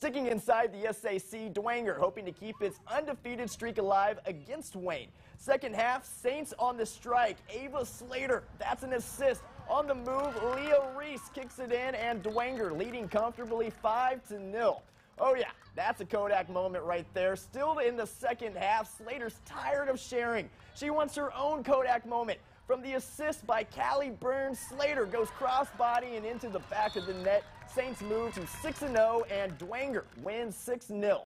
Sticking inside the SAC, Dwenger hoping to keep its undefeated streak alive against Wayne. Second half, Saints on the strike. Ava Slater, that's an assist. On the move, Leo Reese kicks it in, and Dwenger leading comfortably 5 to 0. Oh, yeah, that's a Kodak moment right there. Still in the second half, Slater's tired of sharing. She wants her own Kodak moment. From the assist by Callie Burns, Slater goes crossbody and into the back of the net. Saints move to 6 0, and oh, Dwenger wins 6 0.